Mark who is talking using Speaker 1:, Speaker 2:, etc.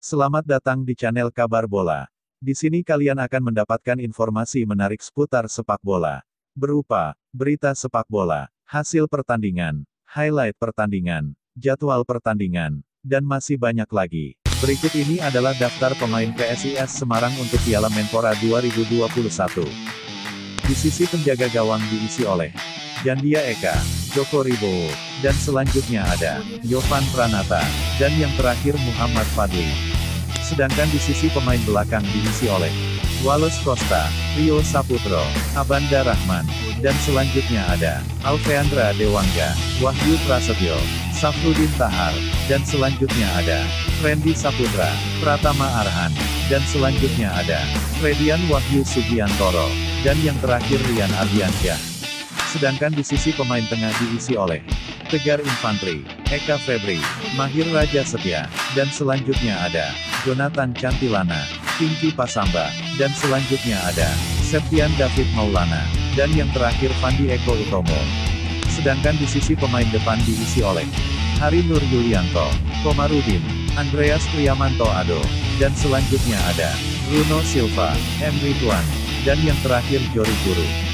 Speaker 1: Selamat datang di channel Kabar Bola. Di sini kalian akan mendapatkan informasi menarik seputar sepak bola. Berupa, berita sepak bola, hasil pertandingan, highlight pertandingan, jadwal pertandingan, dan masih banyak lagi. Berikut ini adalah daftar pemain PSIS Semarang untuk Piala Menpora 2021. Di sisi penjaga gawang diisi oleh Jandia Eka, Joko Ribowo, dan selanjutnya ada Yovan Pranata, dan yang terakhir Muhammad Fadli. Sedangkan di sisi pemain belakang diisi oleh Wallace Costa, Rio Saputro, Abanda Rahman, dan selanjutnya ada Alfeandra Dewangga, Wahyu Prasetyo, Safrudin Tahar, dan selanjutnya ada Randy Saputra, Pratama Arhan, dan selanjutnya ada Fredian Wahyu Sugiantoro, dan yang terakhir Rian Ardiansyah. Sedangkan di sisi pemain tengah diisi oleh Tegar Infantri, Eka Febri, Mahir Raja Setia, dan selanjutnya ada Jonathan Cantilana, Pinky Pasamba, dan selanjutnya ada Septian David Maulana, dan yang terakhir Fandi Eko Utomo. Sedangkan di sisi pemain depan diisi oleh Hari Nur Yulianto, Komarudin, Andreas Priamanto Ado, dan selanjutnya ada Bruno Silva, M. Ridwan, dan yang terakhir Jori Guru.